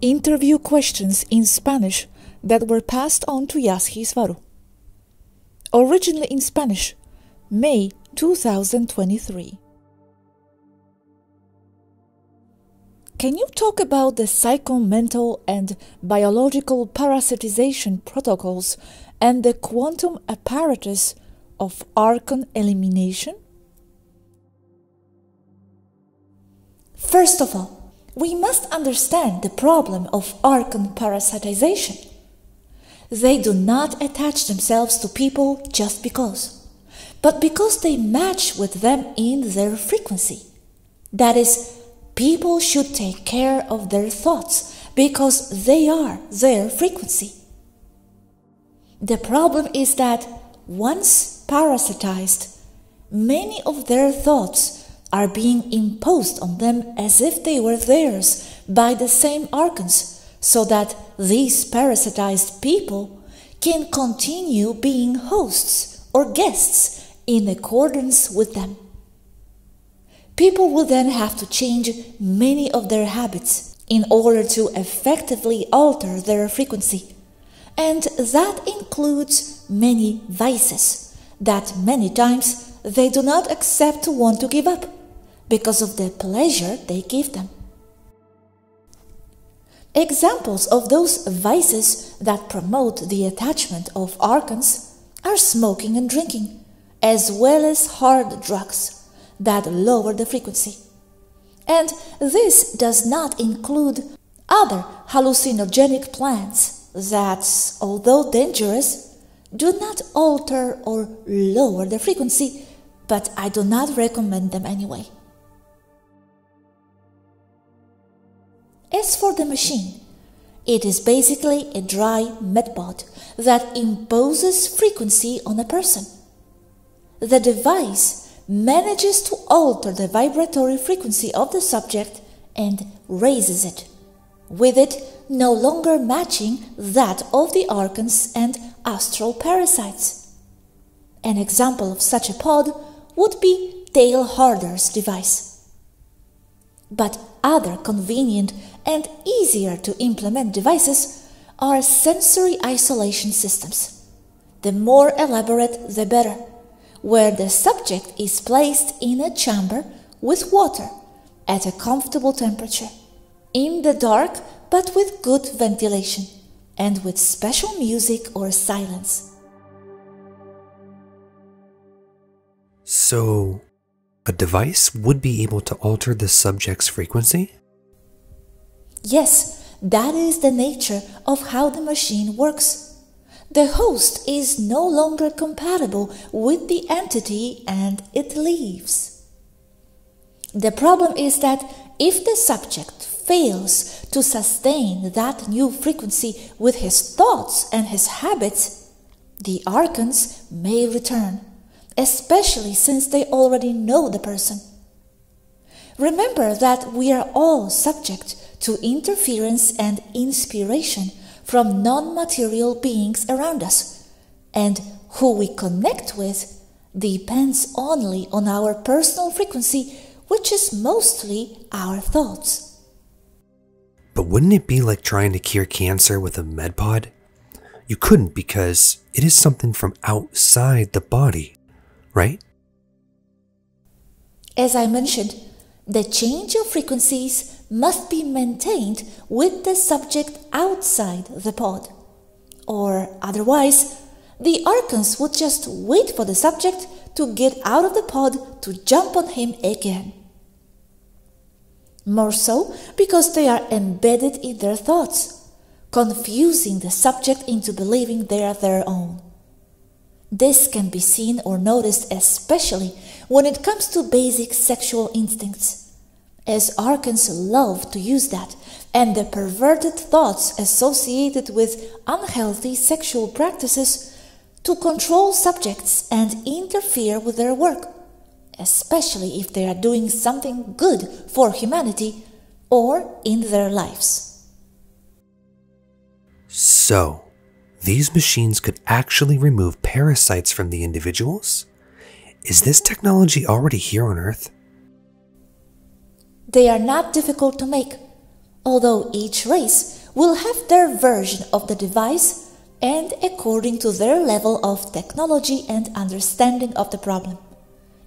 interview questions in Spanish that were passed on to Yazhi Swaruu. Originally in Spanish, May 2023. Can you talk about the psychomental and biological parasitization protocols and the quantum apparatus of archon elimination? First of all, we must understand the problem of archon parasitization. They do not attach themselves to people just because, but because they match with them in their frequency. That is, people should take care of their thoughts because they are their frequency. The problem is that once parasitized, many of their thoughts are being imposed on them as if they were theirs by the same archons, so that these parasitized people can continue being hosts or guests in accordance with them. People will then have to change many of their habits in order to effectively alter their frequency, and that includes many vices that many times they do not accept to want to give up because of the pleasure they give them. Examples of those vices that promote the attachment of archons are smoking and drinking, as well as hard drugs that lower the frequency. And this does not include other hallucinogenic plants that, although dangerous, do not alter or lower the frequency, but I do not recommend them anyway. As for the machine, it is basically a dry medpod that imposes frequency on a person. The device manages to alter the vibratory frequency of the subject and raises it, with it no longer matching that of the archons and astral parasites. An example of such a pod would be Dale Harder's device. But other convenient and easier to implement devices are sensory isolation systems. The more elaborate, the better, where the subject is placed in a chamber with water at a comfortable temperature, in the dark but with good ventilation, and with special music or silence. So, a device would be able to alter the subject's frequency? Yes, that is the nature of how the machine works. The host is no longer compatible with the entity and it leaves. The problem is that if the subject fails to sustain that new frequency with his thoughts and his habits, the archons may return, especially since they already know the person. Remember that we are all subject to interference and inspiration from non material beings around us, and who we connect with depends only on our personal frequency, which is mostly our thoughts. But wouldn't it be like trying to cure cancer with a medpod? You couldn't because it is something from outside the body, right? As I mentioned, the change of frequencies must be maintained with the subject outside the pod. Or otherwise, the archons would just wait for the subject to get out of the pod to jump on him again. More so because they are embedded in their thoughts, confusing the subject into believing they are their own. This can be seen or noticed especially when it comes to basic sexual instincts as archons love to use that, and the perverted thoughts associated with unhealthy sexual practices to control subjects and interfere with their work, especially if they are doing something good for humanity or in their lives. So, these machines could actually remove parasites from the individuals? Is this technology already here on Earth? They are not difficult to make, although each race will have their version of the device and according to their level of technology and understanding of the problem.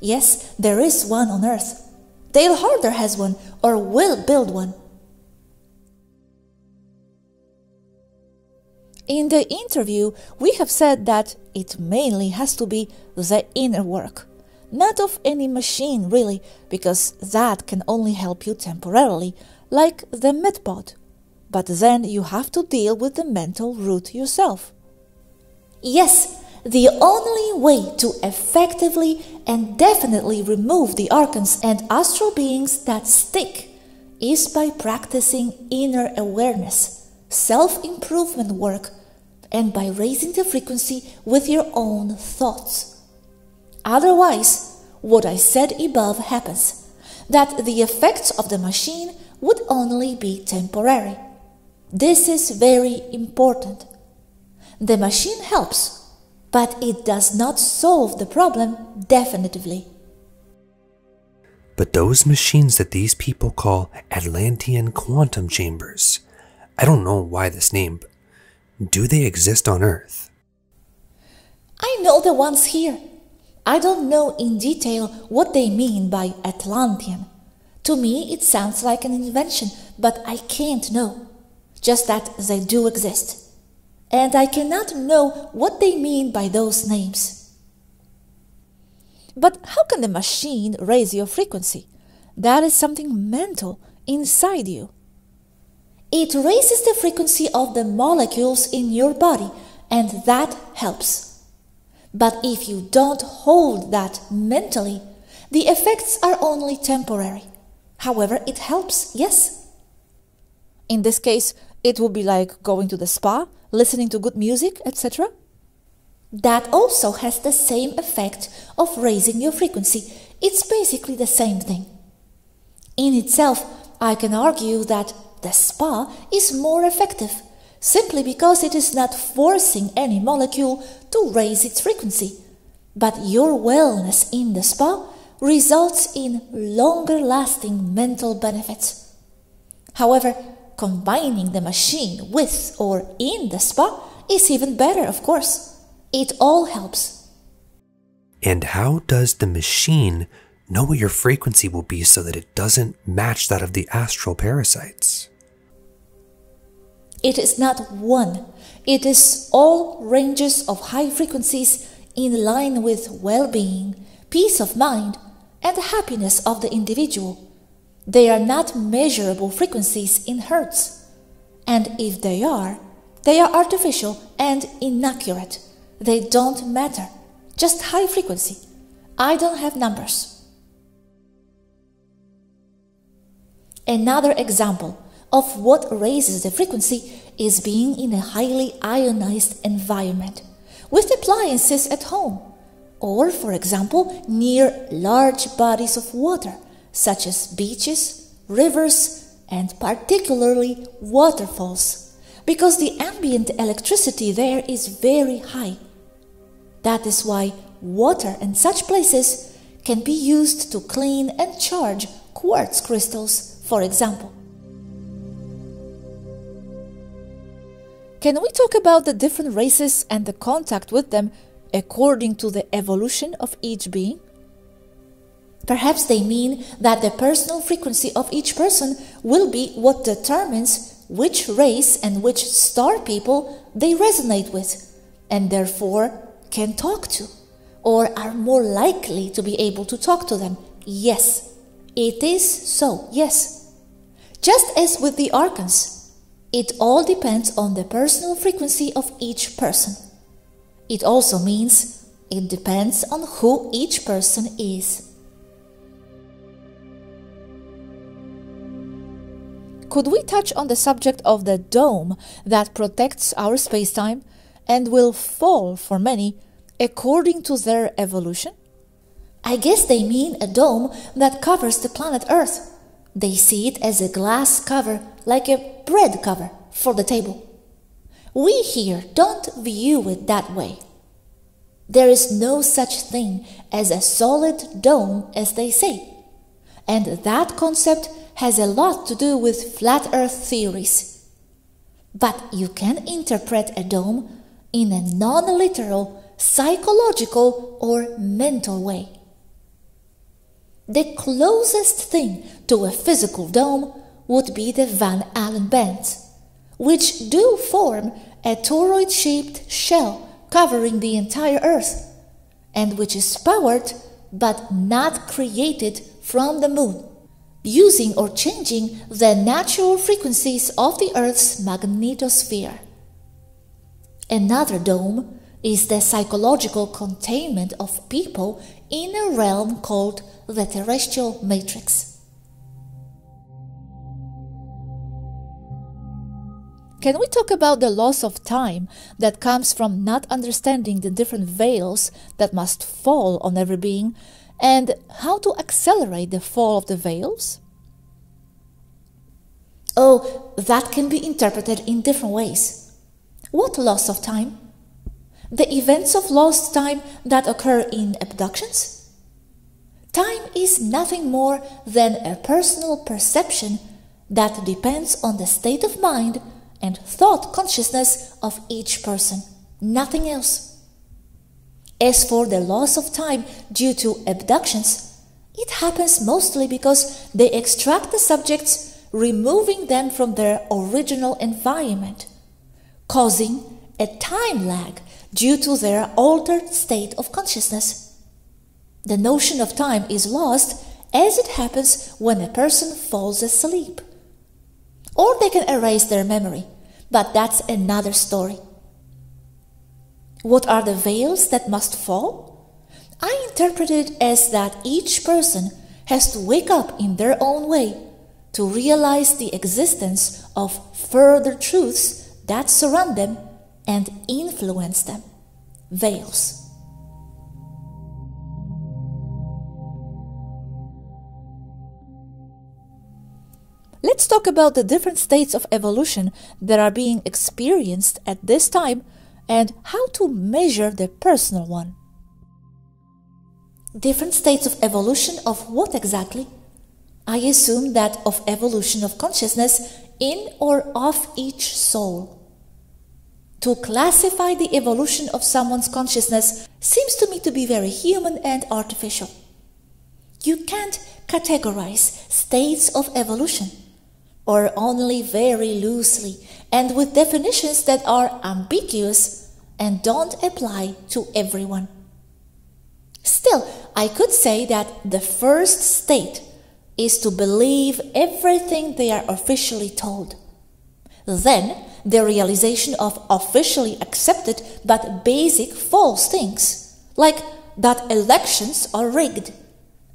Yes, there is one on Earth. Dale Harder has one or will build one. In the interview, we have said that it mainly has to be the inner work, not of any machine really, because that can only help you temporarily, like the MedPod. But then you have to deal with the mental root yourself. Yes, the only way to effectively and definitely remove the archons and astral beings that stick is by practicing inner awareness, self improvement work, and by raising the frequency with your own thoughts. Otherwise, what I said above happens that the effects of the machine would only be temporary. This is very important. The machine helps, but it does not solve the problem definitively. But those machines that these people call Atlantean quantum chambers, I don't know why this name, do they exist on Earth? I know the ones here. I don't know in detail what they mean by Atlantean. To me, it sounds like an invention, but I can't know. Just that they do exist. And I cannot know what they mean by those names. But how can the machine raise your frequency? That is something mental inside you. It raises the frequency of the molecules in your body, and that helps. But if you don't hold that mentally, the effects are only temporary. However, it helps, yes. In this case, it would be like going to the spa, listening to good music, etc. That also has the same effect of raising your frequency. It's basically the same thing. In itself, I can argue that the spa is more effective simply because it is not forcing any molecule to raise its frequency. But your wellness in the spa results in longer lasting mental benefits. However, combining the machine with or in the spa is even better, of course. It all helps. And how does the machine know what your frequency will be so that it doesn't match that of the astral parasites? It is not one, it is all ranges of high frequencies in line with well being, peace of mind, and the happiness of the individual. They are not measurable frequencies in hertz. And if they are, they are artificial and inaccurate. They don't matter. Just high frequency. I don't have numbers. Another example of what raises the frequency is being in a highly ionized environment with appliances at home or, for example, near large bodies of water, such as beaches, rivers, and particularly waterfalls, because the ambient electricity there is very high. That is why water in such places can be used to clean and charge quartz crystals, for example. Can we talk about the different races and the contact with them according to the evolution of each being? Perhaps they mean that the personal frequency of each person will be what determines which race and which star people they resonate with, and therefore can talk to, or are more likely to be able to talk to them. Yes, it is so, yes. Just as with the archons, it all depends on the personal frequency of each person. It also means it depends on who each person is. Could we touch on the subject of the dome that protects our spacetime and will fall for many according to their evolution? I guess they mean a dome that covers the planet Earth. They see it as a glass cover, like a bread cover for the table. We here don't view it that way. There is no such thing as a solid dome, as they say, and that concept has a lot to do with flat earth theories. But you can interpret a dome in a non literal, psychological, or mental way. The closest thing to a physical dome would be the Van Allen bands, which do form a toroid shaped shell covering the entire Earth, and which is powered but not created from the moon, using or changing the natural frequencies of the Earth's magnetosphere. Another dome is the psychological containment of people in a realm called the terrestrial matrix. Can we talk about the loss of time that comes from not understanding the different veils that must fall on every being and how to accelerate the fall of the veils? Oh, that can be interpreted in different ways. What loss of time? The events of lost time that occur in abductions? Time is nothing more than a personal perception that depends on the state of mind and thought consciousness of each person, nothing else. As for the loss of time due to abductions, it happens mostly because they extract the subjects, removing them from their original environment, causing a time lag due to their altered state of consciousness. The notion of time is lost as it happens when a person falls asleep or they can erase their memory, but that's another story. What are the veils that must fall? I interpret it as that each person has to wake up in their own way to realize the existence of further truths that surround them and influence them. Veils. Let's talk about the different states of evolution that are being experienced at this time and how to measure the personal one. Different states of evolution of what exactly? I assume that of evolution of consciousness in or of each soul. To classify the evolution of someone's consciousness seems to me to be very human and artificial. You can't categorize states of evolution or only very loosely and with definitions that are ambiguous and don't apply to everyone. Still, I could say that the first state is to believe everything they are officially told. Then, the realization of officially accepted but basic false things, like that elections are rigged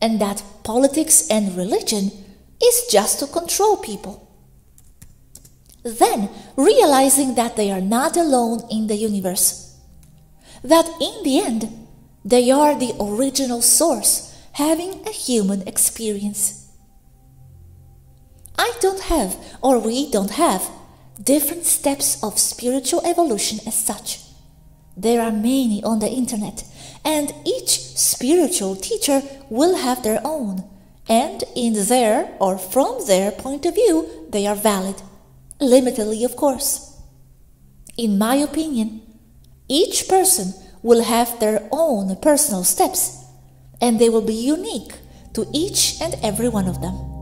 and that politics and religion is just to control people. Then, realizing that they are not alone in the universe, that in the end, they are the original source having a human experience. I don't have, or we don't have, different steps of spiritual evolution as such. There are many on the internet, and each spiritual teacher will have their own and in their or from their point of view, they are valid. Limitedly, of course. In my opinion, each person will have their own personal steps, and they will be unique to each and every one of them.